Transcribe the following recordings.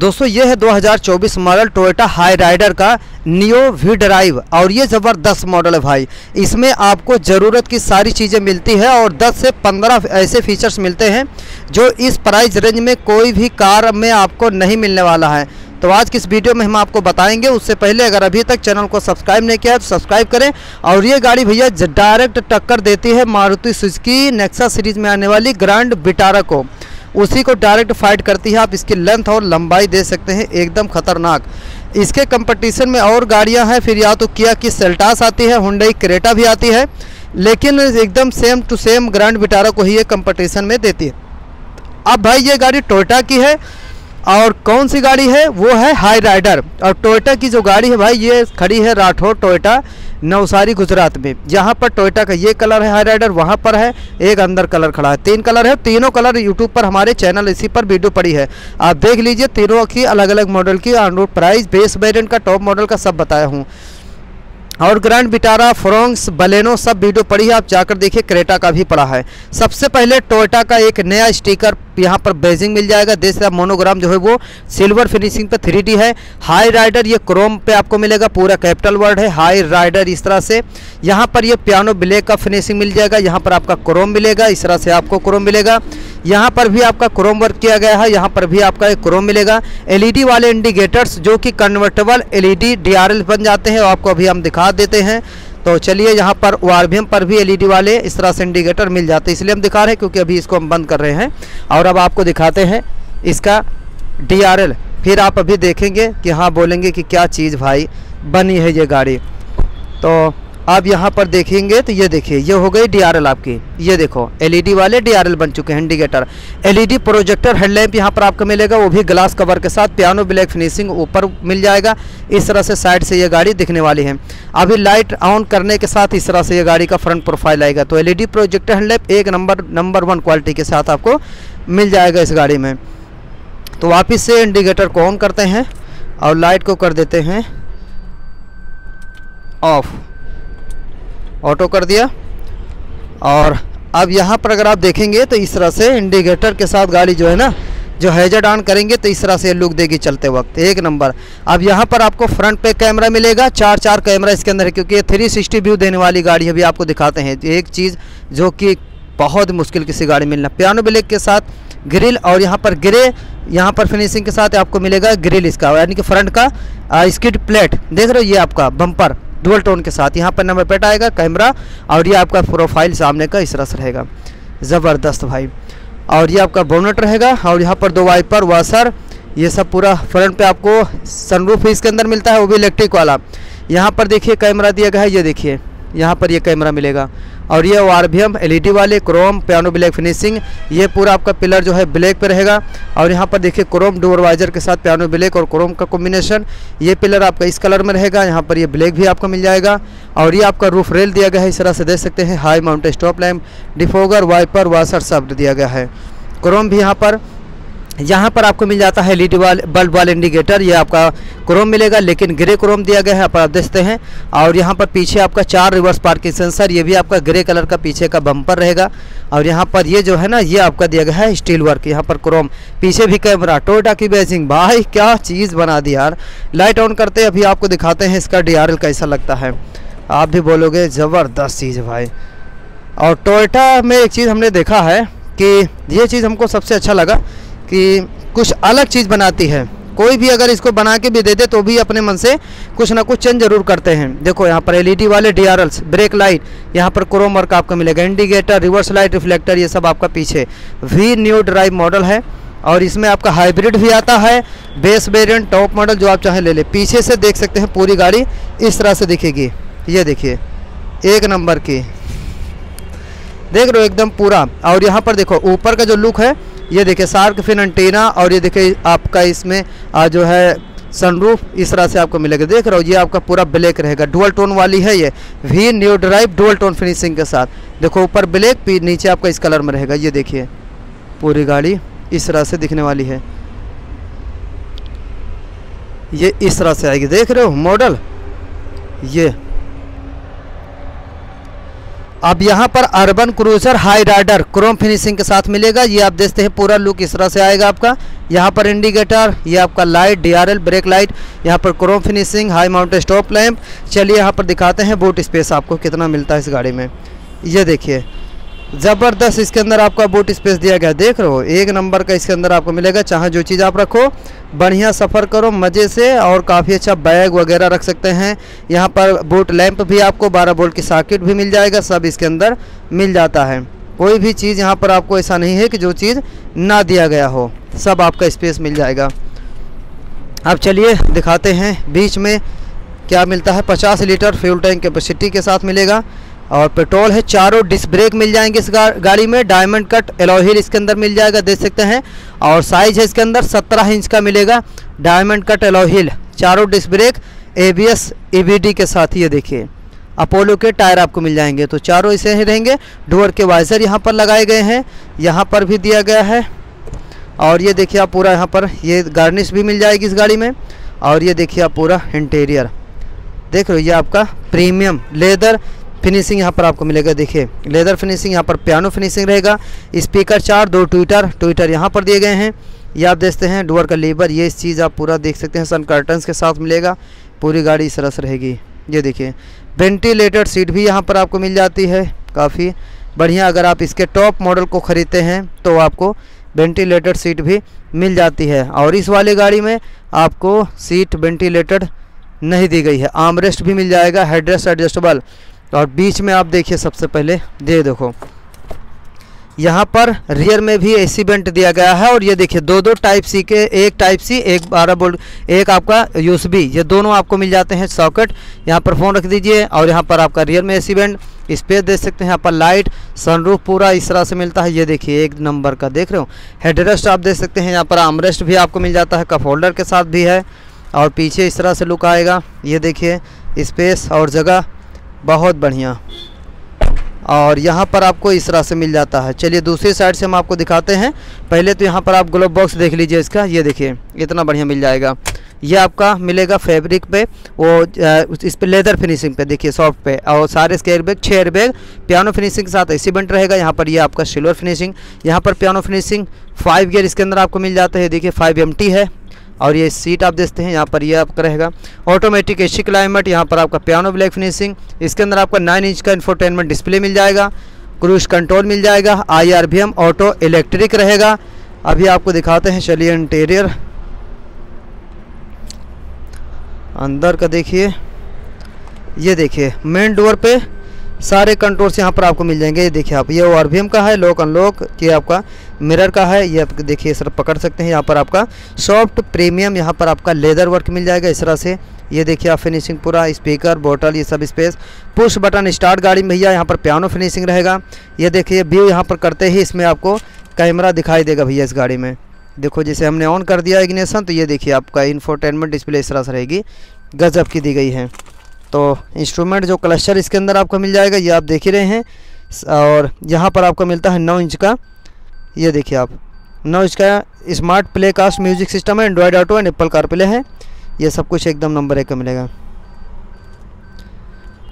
दोस्तों ये है 2024 model Toyota Hyryder neo V we drive और ये ज़बरदस्त मॉडल है भाई। इसमें आपको ज़रूरत की सारी चीज़ें मिलती है, और 10 से 15 ऐसे फीचर्स मिलते हैं, जो इस प्राइस रेंज में कोई भी कार में आपको नहीं मिलने वाला है। तो आज की इस वीडियो में हम आपको बताएँगे, उससे पहले अगर अभी तक चैनल को सब्सक्राइब नहीं किया है तो सब्सक्राइब करें, और ये गाड़ी भैया डायरेक्ट टक्कर देती है मारुति सुजुकी नेक्सा सीरीज़ में आने वाली ग्रैंड बिटारा को। उसी को डायरेक्ट फाइट करती है। आप इसकी लेंथ और लंबाई दे सकते हैं, एकदम खतरनाक। इसके कंपटीशन में और गाड़ियाँ हैं, फिर या तो किया की सेल्टास आती है, हुंडई क्रेटा भी आती है, लेकिन एकदम same to same grand Vitara को ही ये कंपटीशन में देती है। अब भाई, ये गाड़ी टोयटा की है और कौन सी गाड़ी है? वो है हाई राइडर और टोयोटा की जो गाड़ी है भाई, ये खड़ी है राठौर टोयोटा नवसारी, गुजरात में। जहाँ पर टोयोटा का ये कलर है हाई राइडर वहाँ पर है, एक अंदर कलर खड़ा है। तीन कलर है, तीनों कलर यूट्यूब पर, हमारे चैनल इसी पर वीडियो पड़ी है। आप देख लीजिए, तीनों की अलग अलग मॉडल की ऑन प्राइस बेस वेरियंट का टॉप मॉडल का, सब बताया हूँ। और ग्रैंड बिटारा फ्रोंक्स बलेनो सब वीडियो पड़ी है। आप जाकर देखिए क्रेटा का भी पड़ा है। सबसे पहले टोयोटा का एक नया स्टिकर यहाँ पर बेजिंग मिल जाएगा। का मोनोग्राम जो है वो सिल्वर फिनिशिंग पे थ्री है। हाई राइडर ये क्रोम पे आपको मिलेगा, पूरा कैपिटल वर्ड है। हाई राइडर इस तरह से। यहाँ पर ये पियानो ब्लैक का फिनिशिंग मिल जाएगा। यहाँ पर आपका क्रोम मिलेगा, इस तरह से आपको क्रोम मिलेगा। यहाँ पर भी आपका क्रोम वर्क किया गया है। यहाँ पर भी आपका एक क्रोम मिलेगा। एलईडी वाले इंडिकेटर्स जो कि कन्वर्टेबल एलईडी डीआरएल बन जाते हैं आपको अभी हम दिखा देते हैं। तो चलिए यहाँ पर ओ पर भी एलईडी वाले इस तरह से इंडिकेटर मिल जाते हैं। इसलिए हम दिखा रहे हैं क्योंकि अभी इसको हम बंद कर रहे हैं। और अब आपको दिखाते हैं इसका डीआरएल फिर आप अभी देखेंगे कि हाँ बोलेंगे कि क्या चीज़ भाई बनी है ये गाड़ी। तो आप यहाँ पर देखेंगे तो ये देखिए, ये हो गई डीआरएल आपकी। ये देखो एलईडी वाले डीआरएल बन चुके हैं, इंडिकेटर। एलईडी प्रोजेक्टर हेडलैम्प यहाँ पर आपको मिलेगा, वो भी ग्लास कवर के साथ पियानो ब्लैक फिनिशिंग ऊपर मिल जाएगा। इस तरह से साइड से ये गाड़ी दिखने वाली है। अभी लाइट ऑन करने के साथ इस तरह से ये गाड़ी का फ्रंट प्रोफ़ाइल आएगा। तो एलईडी प्रोजेक्टर हेडलैम्प एक नंबर नंबर वन क्वालिटी के साथ आपको मिल जाएगा इस गाड़ी में। तो वापिस से इंडिकेटर को ऑन करते हैं और लाइट को कर देते हैं ऑफ़ ऑटो कर दिया। और अब यहाँ पर अगर आप देखेंगे तो इस तरह से इंडिकेटर के साथ गाड़ी जो है ना, जो हैजर ऑन करेंगे तो इस तरह से लुक देगी चलते वक्त। एक नंबर। अब यहाँ पर आपको फ्रंट पे कैमरा मिलेगा चार चार कैमरा इसके अंदर है, क्योंकि ये थ्री सिक्सटी व्यू देने वाली गाड़ी अभी आपको दिखाते हैं। एक चीज़ जो कि बहुत मुश्किल किसी गाड़ी मिलना। पियानो ब्लैक के साथ ग्रिल और यहाँ पर ग्रे यहाँ पर फिनिशिंग के साथ आपको मिलेगा ग्रिल इसका, यानी कि फ्रंट का स्किड प्लेट देख रहे हो ये आपका बम्पर डुअल टोन के साथ यहाँ पर नंबर प्लेट आएगा कैमरा और ये आपका प्रोफ़ाइल सामने का इस तरह से रहेगा। ज़बरदस्त भाई। और ये आपका बोनट रहेगा, और यहाँ पर दो वाइपर वाशर ये सब पूरा फ्रंट पे आपको सनरूफ इसके अंदर मिलता है, वो भी इलेक्ट्रिक वाला। यहाँ पर देखिए कैमरा दिया गया है, ये देखिए। यहाँ पर ये कैमरा मिलेगा। और ये आर बी एम एल वाले क्रोम पियानो ब्लैक फिनिशिंग, ये पूरा आपका पिलर जो है ब्लैक पे रहेगा। और यहाँ पर देखिए क्रोम डोर वाइजर के साथ पियानो ब्लैक और क्रोम का कॉम्बिनेशन ये पिलर आपका इस कलर में रहेगा। यहाँ पर ये ब्लैक भी आपको मिल जाएगा। और ये आपका रूफ रेल दिया गया है, इस तरह से देख सकते हैं। High mountain stop lamp defogger wiper washer सब दिया गया है। क्रोम भी यहाँ पर यहाँ पर आपको मिल जाता है एलईडी वाल, बल्ब वाल इंडिकेटर, ये आपका क्रोम मिलेगा, लेकिन ग्रे क्रोम दिया गया है, आप आप देखते हैं। और यहाँ पर पीछे आपका चार रिवर्स पार्किंग सेंसर, ये भी आपका ग्रे कलर का पीछे का बम्पर रहेगा। और यहाँ पर ये जो है ना, ये आपका दिया गया है स्टील वर्क, यहाँ पर क्रोम। पीछे भी कैमरा, टोयोटा की बेसिंग, भाई क्या चीज़ बना दी यार। लाइट ऑन करते अभी आपको दिखाते हैं इसका डीआरएल कैसा लगता है। आप भी बोलोगे, ज़बरदस्त चीज़ भाई। और टोयोटा में एक चीज़ हमने देखा है कि ये चीज़ हमको सबसे अच्छा लगा। कि कुछ अलग चीज़ बनाती है। कोई भी अगर इसको बना के भी दे दे तो भी अपने मन से कुछ ना कुछ चेंज ज़रूर करते हैं। देखो, यहाँ पर एलईडी वाले डी ब्रेक लाइट यहाँ पर क्रोम वर्क आपको मिलेगा। इंडिकेटर रिवर्स लाइट रिफ्लेक्टर ये सब आपका पीछे। वी न्यू ड्राइव मॉडल है, और इसमें आपका हाइब्रिड भी आता है। बेस वेरिएंट टॉप मॉडल जो आप चाहें ले लें। पीछे से देख सकते हैं, पूरी गाड़ी इस तरह से दिखेगी। ये देखिए, एक नंबर की। देख रहे हो, एकदम पूरा। और यहाँ पर देखो, ऊपर का जो लुक है ये देखिए सार्क फिन एंटीना और ये देखिए आपका इसमें जो है सनरूफ इस तरह से आपको मिलेगा। देख रहे हो, ये आपका पूरा ब्लैक रहेगा। डुअल टोन वाली है ये। V new drive dual tone finishing के साथ। देखो, ऊपर ब्लैक नीचे आपका इस कलर में रहेगा। ये देखिए, पूरी गाड़ी इस तरह से दिखने वाली है। ये इस तरह से आएगी। देख रहे हो मॉडल ये अब यहाँ पर urban cruiser Hyryder chrome finishing के साथ मिलेगा। ये आप देखते हैं पूरा लुक इस तरह से आएगा आपका। यहाँ पर इंडिकेटर ये आपका लाइट डीआरएल ब्रेक लाइट यहाँ पर chrome finishing high mount stop lamp चलिए यहाँ पर दिखाते हैं बूट स्पेस आपको कितना मिलता है इस गाड़ी में। ये देखिए ज़बरदस्त इसके अंदर आपका बूट स्पेस दिया गया। देख रहे हो, एक नंबर का इसके अंदर आपको मिलेगा, चाहे जो चीज़ आप रखो, बढ़िया सफ़र करो, मज़े से और काफ़ी अच्छा बैग वगैरह रख सकते हैं। यहाँ पर बूट लैंप भी आपको 12 बोल्ट की सॉकेट भी मिल जाएगा, सब इसके अंदर मिल जाता है। कोई भी चीज़ यहाँ पर आपको ऐसा नहीं है कि जो चीज़ ना दिया गया हो, सब आपका स्पेस मिल जाएगा। अब चलिए, दिखाते हैं बीच में क्या मिलता है। 50 लीटर फ्यूल टैंक कैपेसिटी के साथ मिलेगा। और पेट्रोल है चारों डिस्क ब्रेक मिल जाएँगे इस गा, गाड़ी में डायमंड कट एलोहिल इसके अंदर मिल जाएगा देख सकते हैं। और साइज़ है इसके अंदर 17 इंच का मिलेगा डायमंड कट एलोहिल चारों disc brake A B S E के साथ ये देखिए। अपोलो के टायर आपको मिल जाएँगे तो चारों ऐसे ही रहेंगे। डोर के वाइजर यहाँ पर लगाए गए हैं यहाँ पर भी दिया गया है। और ये देखिए आप पूरा यहाँ पर ये गार्निश भी मिल जाएगी इस गाड़ी में। और ये देखिए आप पूरा इंटीरियर देख रहे हो ये आपका प्रीमियम लेदर फिनिशिंग यहाँ पर आपको मिलेगा, देखिए। लेदर फिनिशिंग यहाँ पर पियानो फिनिशिंग रहेगा। स्पीकर चार, दो ट्विटर ट्विटर यहाँ पर दिए गए हैं। ये आप देखते हैं डोर का लीवर ये चीज़ आप पूरा देख सकते हैं सन कर्टन्स के साथ मिलेगा। पूरी गाड़ी इस तरह से रहेगी। ये देखिए वेंटिलेटेड सीट भी यहाँ पर आपको मिल जाती है, काफ़ी। बढ़िया, अगर आप इसके टॉप मॉडल को ख़रीदते हैं तो आपको वेंटिलेटेड सीट भी मिल जाती है। और इस वाली गाड़ी में आपको सीट वेंटिलेटेड नहीं दी गई है। आमरेस्ट भी मिल जाएगा हेडरेस्ट एडजस्टेबल और बीच में आप देखिए सबसे पहले दे देखो। यहाँ पर रियर में भी एसी बेंट दिया गया है और ये देखिए, दो दो टाइप सी के, एक टाइप सी एक बारह बोल्ट एक आपका यूएसबी ये दोनों आपको मिल जाते हैं सॉकेट यहाँ पर फ़ोन रख दीजिए और यहाँ पर आपका रियर में एसी वेंट स्पेस देख सकते हैं, यहाँ पर लाइट सनरूफ पूरा इस तरह से मिलता है। ये देखिए, एक नंबर का देख रहे हो। हेडरेस्ट आप देख सकते हैं, यहाँ पर आमरेस्ट भी आपको मिल जाता है कप होल्डर के साथ भी है। और पीछे इस तरह से लुक आएगा। ये देखिए स्पेस और जगह। बहुत बढ़िया। और यहाँ पर आपको इस तरह से मिल जाता है। चलिए दूसरी साइड से हम आपको दिखाते हैं। पहले तो यहाँ पर आप ग्लोब बॉक्स देख लीजिए इसका। ये देखिए, इतना बढ़िया मिल जाएगा। ये आपका मिलेगा फैब्रिक पे, वो इस पे लेदर फिनिशिंग पे, देखिए, सॉफ्ट पे। और सारे इसके एयर बैग छः एयरबैग, पियानो फिनिशिंग के साथ ऐसी बंट रहेगा। यहाँ पर ये आपका सिल्वर फिनिशिंग। यहाँ पर पियानो फिनिशिंग, फाइव गियर इसके अंदर आपको मिल जाता है। देखिए, फाइव एम है। और ये सीट आप देखते हैं, यहाँ पर ये आपका रहेगा। ऑटोमेटिक एसी क्लाइमेट यहाँ पर आपका पियानो ब्लैक फिनिशिंग इसके अंदर आपका नाइन इंच का इन्फोटेनमेंट डिस्प्ले मिल जाएगा क्रूज कंट्रोल मिल जाएगा आई आर ऑटो इलेक्ट्रिक रहेगा। अभी आपको दिखाते हैं, चलिए इंटीरियर अंदर का देखिए, ये देखिए मेन डोर पे सारे कंट्रोल्स यहाँ पर आपको मिल जाएँगे। ये देखिए आप, ये ओ आर का है लॉक अनलॉक ये आपका मिरर का है, ये आप देखिए सर पकड़ सकते हैं। यहाँ पर आपका सॉफ्ट प्रीमियम यहाँ पर आपका लेदर वर्क मिल जाएगा इस तरह से। ये देखिए, आप फिनिशिंग पूरा स्पीकर बोटल ये सब स्पेस पुश बटन स्टार्ट गाड़ी में भैया, यहाँ पर पियानो फिनिशिंग रहेगा। ये देखिए व्यू यहाँ पर करते ही इसमें आपको कैमरा दिखाई देगा भैया इस गाड़ी में। देखो, जैसे हमने ऑन कर दिया इग्निशन तो ये देखिए, आपका इन्फोटेनमेंट डिस्प्ले इस तरह से रहेगी। गजब की दी गई है। तो इंस्ट्रूमेंट जो क्लस्टर इसके अंदर आपको मिल जाएगा, ये आप देख ही रहे हैं। और यहाँ पर आपको मिलता है नौ इंच का ये देखिए आप। नौ इसका smart play cast music system है Android auto and Apple car play है। ये सब कुछ एकदम नंबर एक का मिलेगा।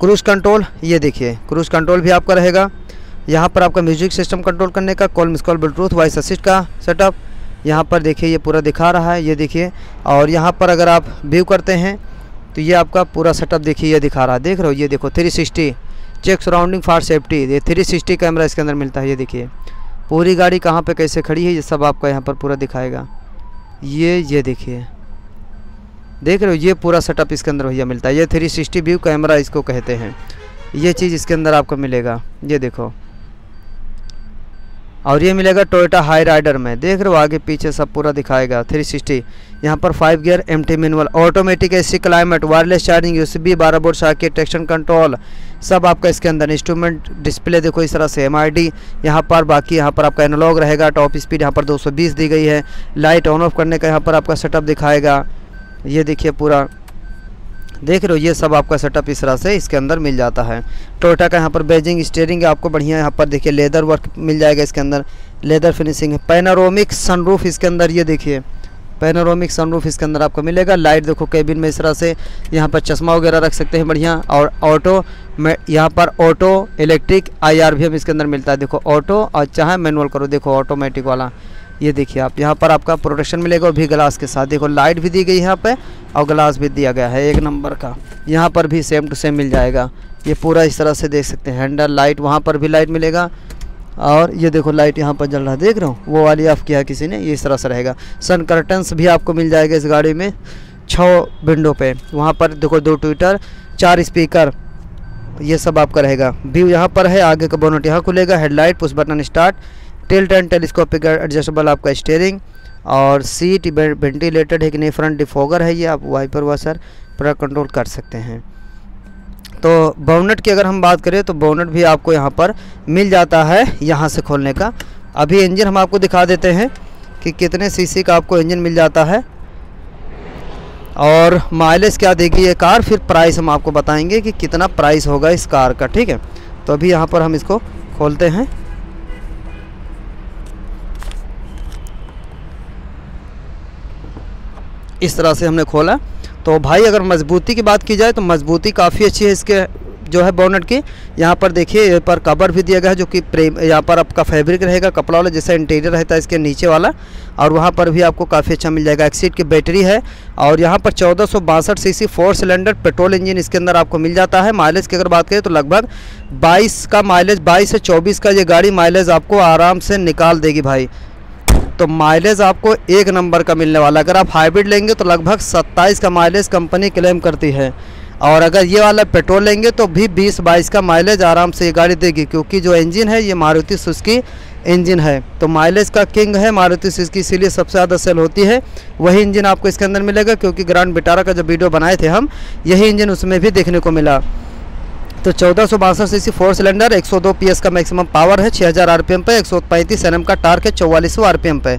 क्रूज कंट्रोल ये देखिए। क्रूज कंट्रोल भी आपका रहेगा। यहाँ पर आपका म्यूज़िक सिस्टम कंट्रोल करने का call miss call Bluetooth voice assist का सेटअप यहाँ पर देखिए, ये पूरा दिखा रहा है, ये देखिए। और यहाँ पर अगर आप व्यू करते हैं तो ये आपका पूरा सेटअप देखिए, ये दिखा रहा है। देख रहे हो, ये देखो three sixty check surrounding for safety ये थ्री सिक्सटी कैमरा इसके अंदर मिलता है, ये देखिए। पूरी गाड़ी कहाँ पे कैसे खड़ी है, ये सब आपको यहाँ पर पूरा दिखाएगा। ये ये देखिए। देख रहे हो, ये पूरा सेटअप इसके अंदर भैया मिलता है। ये थ्री सिक्सटी व्यू कैमरा इसको कहते हैं। ये चीज़ इसके अंदर आपको मिलेगा। ये देखो। और ये मिलेगा टोयोटा हाई राइडर में। देख रहे हो, आगे पीछे सब पूरा दिखाएगा थ्री सिक्सटी यहाँ पर five gear M T manual automatic AC climate wireless charging U C B बारह बोर्ड साकेट ट्रेक्शन कंट्रोल सब आपका इसके अंदर इंस्ट्रूमेंट डिस्प्ले देखो इस तरह से एम आई डी यहाँ पर बाकी यहाँ पर आपका एनालॉग रहेगा टॉप स्पीड यहाँ पर 220 दी गई है लाइट ऑन ऑफ़ करने का यहाँ पर आपका सेटअप दिखाएगा, ये देखिए पूरा, देख रहे हो ये सब आपका सेटअप इस तरह से इसके अंदर मिल जाता है टोटा का यहाँ पर बेजिंग स्टेयरिंग आपको बढ़िया यहाँ पर देखिए लेदर वर्क मिल जाएगा इसके अंदर लेदर फिनिशिंग है पैनारोमिक सनरूफ इसके अंदर ये देखिए पैनोरोमिक सनरूफ इसके अंदर आपको मिलेगा। लाइट देखो केबिन में इस तरह से यहाँ पर चश्मा वगैरह रख सकते हैं बढ़िया। और ऑटो में यहाँ पर ऑटो इलेक्ट्रिक आईआर भी हम इसके अंदर मिलता है। देखो ऑटो और चाहे मैनुअल करो, देखो ऑटोमेटिक वाला। ये देखिए आप, यहाँ पर आपका प्रोटेक्शन मिलेगा और भी ग्लास के साथ। देखो लाइट भी दी गई यहाँ पे और ग्लास भी दिया गया है एक नंबर का। यहाँ पर भी सेम टू सेम मिल जाएगा। ये पूरा इस तरह से देख सकते हैं। हैंडल लाइट वहाँ पर भी लाइट मिलेगा। और ये देखो लाइट यहाँ पर जल रहा है। देख रहा हूँ? वो वाली ऑफ़ किया किसी ने, ये इस तरह से रहेगा। सन कर्टन्स भी आपको मिल जाएगा इस गाड़ी में छः विंडो पे। वहाँ पर देखो दो ट्विटर चार स्पीकर ये सब आपका रहेगा। व्यू यहाँ पर है, आगे का बोनट यहाँ खुलेगा headlight push button start tilt and telescopic adjustable आपका स्टेयरिंग और सीट वेंटिलेटेड है कि नहीं फ्रंट डिफोगर है ये आप वाइपर वाशर पूरा कंट्रोल कर सकते हैं। तो बोनट की अगर हम बात करें तो बोनट भी आपको यहाँ पर मिल जाता है यहाँ से खोलने का। अभी इंजन हम आपको दिखा देते हैं कि कितने सीसी का आपको इंजन मिल जाता है। और माइलेज क्या देगी ये कार, फिर प्राइस हम आपको बताएँगे कि कितना प्राइस होगा इस कार का, ठीक है? तो अभी यहाँ पर हम इसको खोलते हैं। इस तरह से हमने खोला। तो भाई, अगर मजबूती की बात की जाए तो मजबूती काफ़ी अच्छी है इसके, जो है बोनट की। यहाँ पर देखिए, यहाँ पर कवर भी दिया गया है, जो कि प्रेम, यहाँ पर आपका फैब्रिक रहेगा, कपड़ा वाला, जैसा इंटीरियर रहता है इसके नीचे वाला। और वहाँ पर भी आपको काफ़ी अच्छा मिल जाएगा। एक्सीड की बैटरी है, और यहाँ पर चौदह सौ बासठ C C four cylinder petrol engine इसके अंदर आपको मिल जाता है। माइलेज की अगर बात करें तो लगभग बाईस का माइलेज बाईस से चौबीस का ये गाड़ी माइलेज आपको आराम से निकाल देगी भाई। तो माइलेज आपको एक नंबर का मिलने वाला अगर आप हाइब्रिड लेंगे तो लगभग 27 का माइलेज कंपनी क्लेम करती है। और अगर ये वाला पेट्रोल लेंगे तो भी 20-22 का माइलेज आराम से ये गाड़ी देगी, क्योंकि जो इंजन है, ये मारुति सुजुकी इंजन है। तो माइलेज का किंग है मारुति सुजुकी, इसीलिए सबसे ज़्यादा सेल होती है। वही इंजन आपको इसके अंदर मिलेगा, क्योंकि ग्रांड बिटारा का जब वीडियो बनाए थे हम, यही इंजन उसमें भी देखने को मिला। तो चौदह सौ बासठ C C four cylinder 102 PS का मैक्सिमम पावर है 6000 आरपीएम पे 135 एनएम का टार्क है, चौवालीस आरपीएम पे।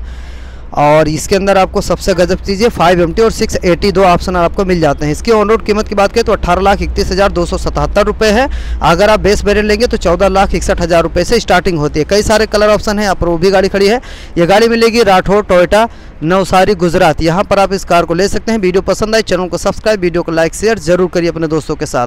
और इसके अंदर आपको सबसे गजब चीज़ है फाइव एमटी और सिक्स एटी दो ऑप्शन आपको मिल जाते हैं। इसकी ऑन रोड कीमत की बात करें तो अठारह लाख इकतीस हज़ार दो सौ सतहत्तर रुपये है। अगर आप बेस वेरियंट लेंगे तो चौदह लाख इकसठ हज़ार रुपये से स्टार्टिंग होती है। कई सारे कलर ऑप्शन है आप वो भी गाड़ी खड़ी है। ये गाड़ी मिलेगी राठौर टोयटा नवसारी, गुजरात। यहाँ पर आप इस कार को ले सकते हैं। वीडियो पसंद आए, चैनल को सब्सक्राइब वीडियो को लाइक शेयर ज़रूर करिए अपने दोस्तों के साथ।